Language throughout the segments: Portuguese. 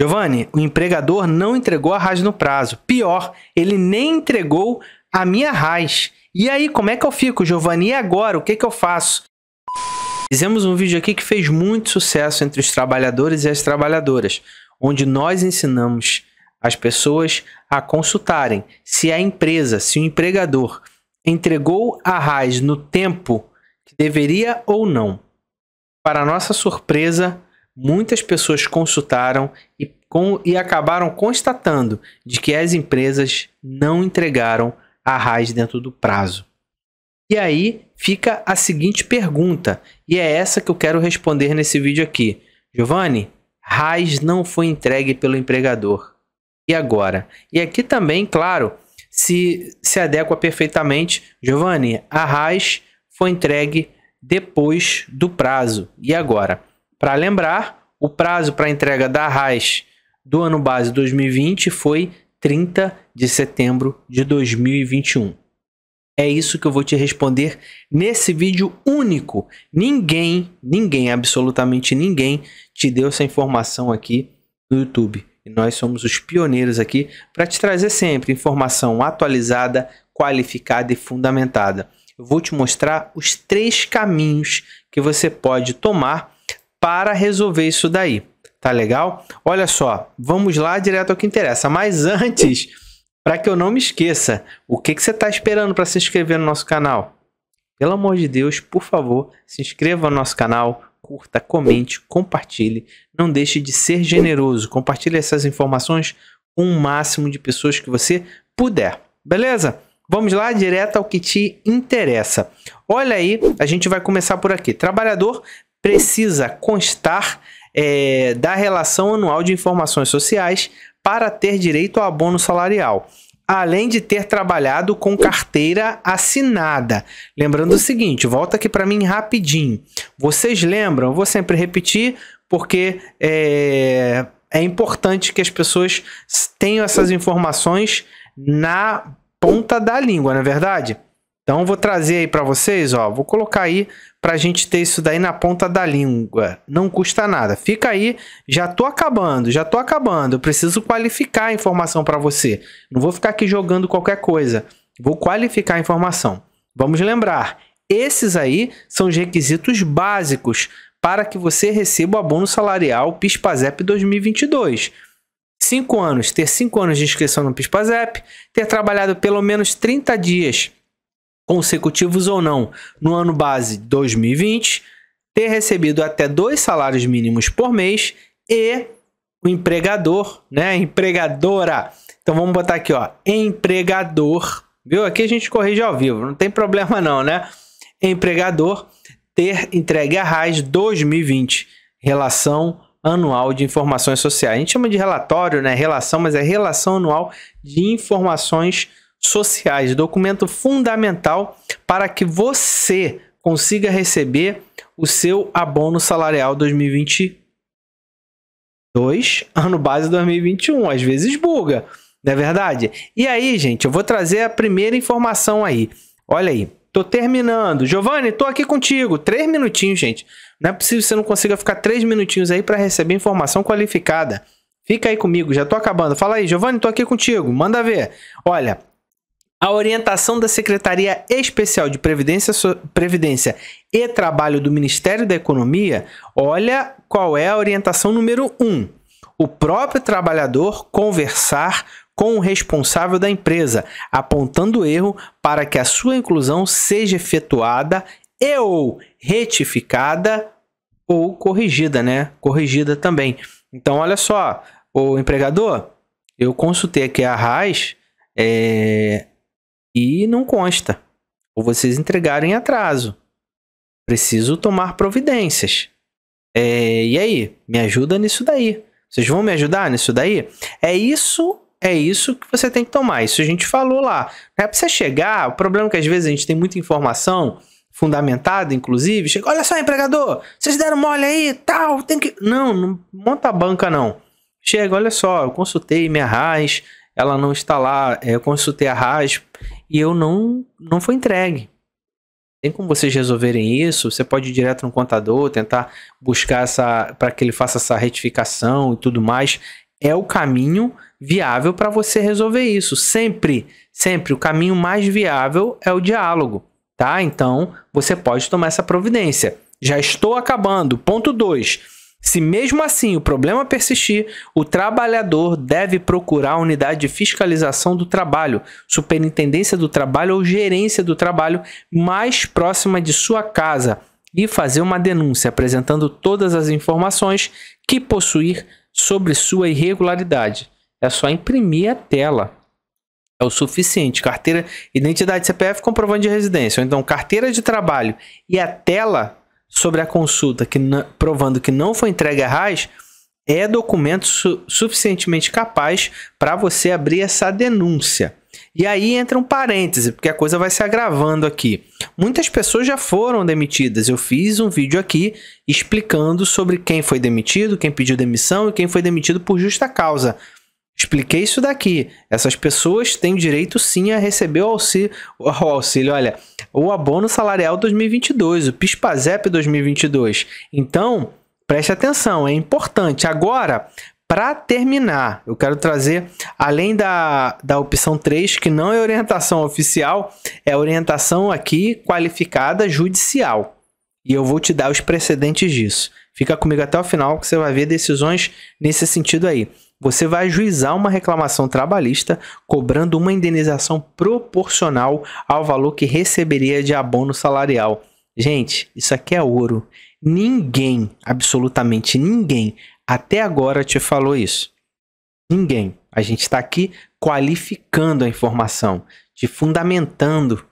Giovanni, o empregador não entregou a RAS no prazo. Pior, ele nem entregou a minha RAS. E aí, como é que eu fico, Giovanni? E agora? O que, que eu faço? Fizemos um vídeo aqui que fez muito sucesso entre os trabalhadores e as trabalhadoras, onde nós ensinamos as pessoas a consultarem se a empresa, se o empregador entregou a RAS no tempo que deveria ou não. Para nossa surpresa, muitas pessoas consultaram e, com, e acabaram constatando de que as empresas não entregaram a RAS dentro do prazo. E aí fica a seguinte pergunta, e é essa que eu quero responder nesse vídeo aqui. Giovanni, RAS não foi entregue pelo empregador. E agora? E aqui também, claro, se, se adequa perfeitamente. Giovanni, a RAS foi entregue depois do prazo. E agora? Para lembrar, o prazo para entrega da RAS do ano base 2020 foi 30 de setembro de 2021. É isso que eu vou te responder nesse vídeo único. Ninguém, ninguém, absolutamente ninguém te deu essa informação aqui no YouTube. E nós somos os pioneiros aqui para te trazer sempre informação atualizada, qualificada e fundamentada. Eu vou te mostrar os três caminhos que você pode tomar para resolver isso daí. Tá legal? Olha só, vamos lá direto ao que interessa. Mas antes, para que eu não me esqueça, o que, que você está esperando para se inscrever no nosso canal? Pelo amor de Deus, por favor, se inscreva no nosso canal, curta, comente, compartilhe. Não deixe de ser generoso. Compartilhe essas informações com o máximo de pessoas que você puder. Beleza? Vamos lá direto ao que te interessa. Olha aí, a gente vai começar por aqui. Trabalhador precisa constar é, da relação anual de informações sociais para ter direito ao abono salarial, além de ter trabalhado com carteira assinada. Lembrando o seguinte, volta aqui para mim rapidinho. Vocês lembram? vou sempre repetir porque é, é importante que as pessoas tenham essas informações na ponta da língua, não é verdade? Então vou trazer aí para vocês, ó, vou colocar aí para a gente ter isso daí na ponta da língua. Não custa nada. Fica aí, já tô acabando, já tô acabando. Eu preciso qualificar a informação para você. Não vou ficar aqui jogando qualquer coisa. Vou qualificar a informação. Vamos lembrar, esses aí são os requisitos básicos para que você receba o abono salarial PIS/PASEP 2022. 5 anos, ter 5 anos de inscrição no PIS/PASEP, ter trabalhado pelo menos 30 dias consecutivos ou não no ano base 2020, ter recebido até dois salários mínimos por mês e o empregador, né, empregadora. Então vamos botar aqui, ó, empregador, viu? Aqui a gente corrige ao vivo, não tem problema não, né? Empregador ter entregue a RAIS 2020, relação anual de informações sociais. A gente chama de relatório, né? Relação, mas é relação anual de informações sociais, documento fundamental para que você consiga receber o seu abono salarial 2022, ano base 2021. Às vezes buga, não é verdade? E aí, gente, eu vou trazer a primeira informação aí. Olha aí, tô terminando. Giovanni, tô aqui contigo. Três minutinhos, gente. Não é possível que você não consiga ficar três minutinhos aí para receber informação qualificada. Fica aí comigo, já tô acabando. Fala aí, Giovanni, tô aqui contigo. Manda ver. Olha, a orientação da Secretaria Especial de Previdência, Previdência e Trabalho do Ministério da Economia, olha qual é a orientação número 1. Um. O próprio trabalhador conversar com o responsável da empresa, apontando o erro para que a sua inclusão seja efetuada e ou retificada ou corrigida, né? Corrigida também. Então, olha só, o empregador, eu consultei aqui a RAIS, é, e não consta. Ou vocês entregarem atraso. Preciso tomar providências. É, e aí? Me ajuda nisso daí. Vocês vão me ajudar nisso daí? É isso, é isso que você tem que tomar. Isso a gente falou lá. Não é pra você chegar. O problema é que às vezes a gente tem muita informação fundamentada, inclusive. Chega, olha só, empregador, vocês deram mole aí, tal, tem que. Não, não monta a banca, não. Chega, olha só, eu consultei minha RAS, ela não está lá. É, eu consultei a RAS e eu não, não foi entregue. Tem como vocês resolverem isso? Você pode ir direto no contador, tentar buscar essa para que ele faça essa retificação e tudo mais. é o caminho viável para você resolver isso. Sempre, sempre o caminho mais viável é o diálogo, tá? Então, você pode tomar essa providência. Já estou acabando. Ponto 2 se mesmo assim o problema persistir, o trabalhador deve procurar a unidade de fiscalização do trabalho, superintendência do trabalho ou gerência do trabalho mais próxima de sua casa e fazer uma denúncia apresentando todas as informações que possuir sobre sua irregularidade. É só imprimir a tela. É o suficiente. Carteira, identidade CPF, comprovante de residência, ou então carteira de trabalho e a tela sobre a consulta que provando que não foi entregue a RAS é documento su suficientemente capaz para você abrir essa denúncia. E aí entra um parêntese, porque a coisa vai se agravando aqui. Muitas pessoas já foram demitidas. Eu fiz um vídeo aqui explicando sobre quem foi demitido, quem pediu demissão e quem foi demitido por justa causa. Expliquei isso daqui. Essas pessoas têm direito sim a receber o auxílio, o auxílio, olha, o abono salarial 2022, o PISPAZEP 2022. Então, preste atenção, é importante. Agora, para terminar, eu quero trazer, além da, da opção 3, que não é orientação oficial, é orientação aqui qualificada judicial. E eu vou te dar os precedentes disso. Fica comigo até o final que você vai ver decisões nesse sentido aí você vai ajuizar uma reclamação trabalhista cobrando uma indenização proporcional ao valor que receberia de abono salarial. Gente, isso aqui é ouro. Ninguém, absolutamente ninguém, até agora te falou isso. Ninguém. A gente está aqui qualificando a informação, te fundamentando,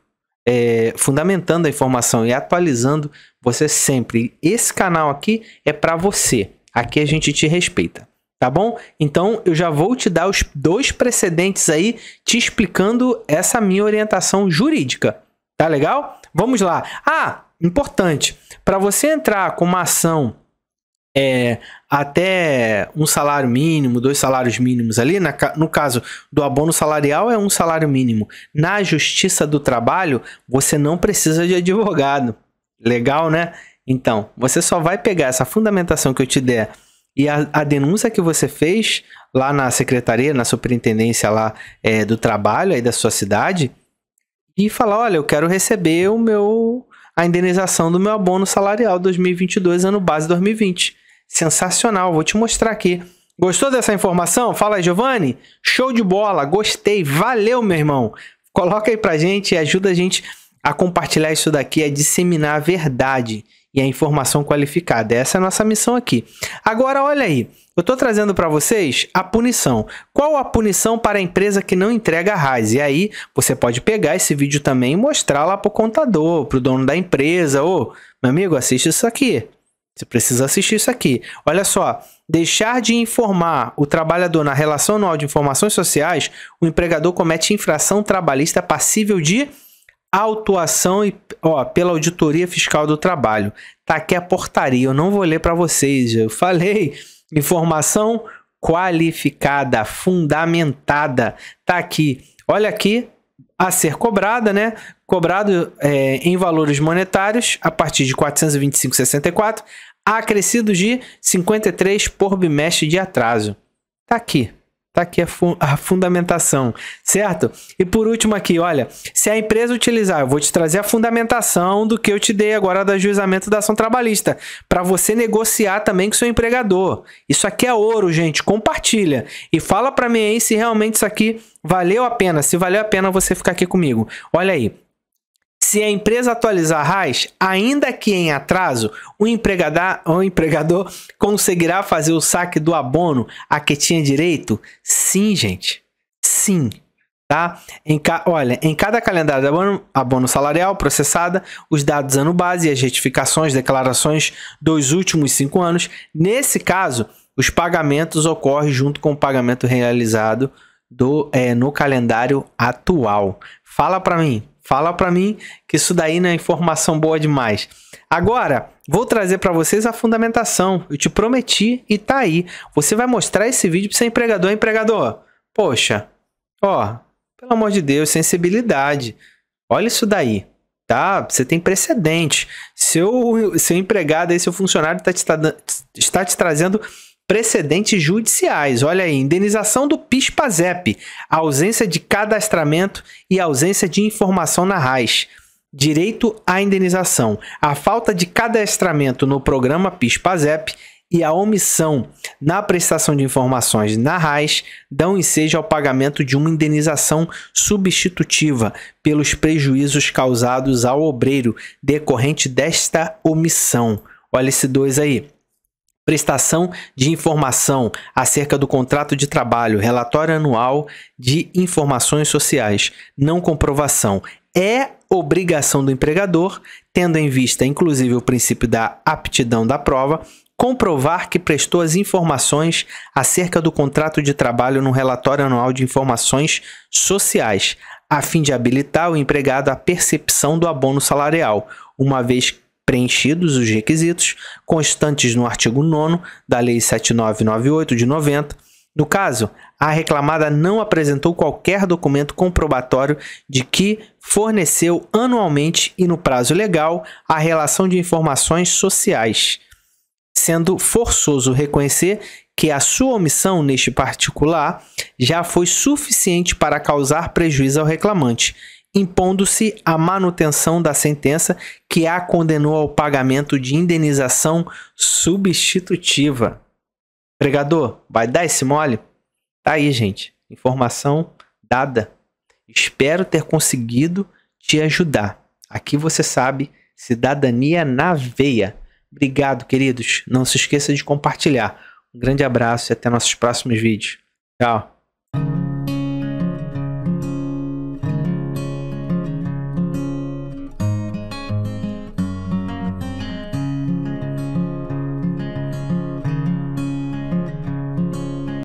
é, fundamentando a informação e atualizando você sempre. Esse canal aqui é para você. Aqui a gente te respeita. Tá bom? Então eu já vou te dar os dois precedentes aí, te explicando essa minha orientação jurídica. Tá legal? Vamos lá. Ah, importante. Para você entrar com uma ação é, até um salário mínimo, dois salários mínimos ali, na, no caso do abono salarial é um salário mínimo. Na Justiça do Trabalho, você não precisa de advogado. Legal, né? Então, você só vai pegar essa fundamentação que eu te der e a, a, denúncia que você fez lá na secretaria, na superintendência lá é, do trabalho aí da sua cidade, e falar, olha, eu quero receber o meu a indenização do meu abono salarial 2022 ano base 2020. Sensacional, vou te mostrar aqui. Gostou dessa informação? Fala aí, Giovanni. Show de bola, gostei, valeu, meu irmão. Coloca aí pra gente e ajuda a gente a compartilhar isso daqui, a disseminar a verdade e a informação qualificada. Essa é a nossa missão aqui. Agora, olha aí. Eu estou trazendo para vocês a punição. Qual a punição para a empresa que não entrega a RAIS? E aí, você pode pegar esse vídeo também e mostrar lá para o contador, para o dono da empresa. Ô, meu amigo, assiste isso aqui. Você precisa assistir isso aqui. Olha só, deixar de informar o trabalhador na relação anual de informações sociais, o empregador comete infração trabalhista passível de autuação e, ó, pela Auditoria Fiscal do Trabalho. Tá aqui a portaria, eu não vou ler para vocês. Eu falei, informação qualificada, fundamentada. Tá aqui. Olha aqui, a ser cobrada, né? Cobrado é, em valores monetários a partir de 425,64, acrescidos de 53 por bimestre de atraso. Tá aqui. Tá aqui a, fu a, fundamentação, certo? E por último aqui, olha, se a empresa utilizar, eu vou te trazer a fundamentação do que eu te dei agora do ajuizamento da ação trabalhista, para você negociar também com seu empregador. Isso aqui é ouro, gente, compartilha e fala para mim aí se realmente isso aqui valeu a pena, se valeu a pena você ficar aqui comigo. Olha aí, se a empresa atualizar RAIS, ainda que em atraso, o, o empregador conseguirá fazer o saque do abono a que tinha direito? Sim, gente. Sim. Tá? Em ca... Olha, em cada calendário de abono, abono salarial processada, os dados ano base e as retificações, declarações dos últimos cinco anos. Nesse caso, os pagamentos ocorrem junto com o pagamento realizado do, é, no calendário atual. Fala para mim, Fala para mim que isso daí não é informação boa demais. Agora, vou trazer para vocês a fundamentação. Eu te prometi e tá aí. Você vai mostrar esse vídeo para ser empregador, empregador. Poxa, ó, pelo amor de Deus, sensibilidade. Olha isso daí, tá? Você tem precedente. Seu, seu empregado aí, seu funcionário tá te, tá, está te trazendo precedentes judiciais. Olha aí, indenização do PIS/PASEP, ausência de cadastramento e ausência de informação na RAIS. Direito à indenização. A falta de cadastramento no programa PIS/PASEP e a omissão na prestação de informações na RAIS dão ensejo ao pagamento de uma indenização substitutiva pelos prejuízos causados ao obreiro decorrente desta omissão. Olha esse dois aí prestação de informação acerca do contrato de trabalho, relatório anual de informações sociais, não comprovação. É obrigação do empregador, tendo em vista inclusive o princípio da aptidão da prova, comprovar que prestou as informações acerca do contrato de trabalho no relatório anual de informações sociais, a fim de habilitar o empregado à percepção do abono salarial, uma vez preenchidos os requisitos constantes no artigo 9 da Lei 7998 de 90. No caso, a reclamada não apresentou qualquer documento comprobatório de que forneceu anualmente e no prazo legal a relação de informações sociais, sendo forçoso reconhecer que a sua omissão neste particular já foi suficiente para causar prejuízo ao reclamante impondo-se a manutenção da sentença que a condenou ao pagamento de indenização substitutiva. Pregador, vai dar esse mole? Tá aí, gente. Informação dada. Espero ter conseguido te ajudar. Aqui você sabe, cidadania na veia. Obrigado, queridos. Não se esqueça de compartilhar. Um grande abraço e até nossos próximos vídeos. Tchau.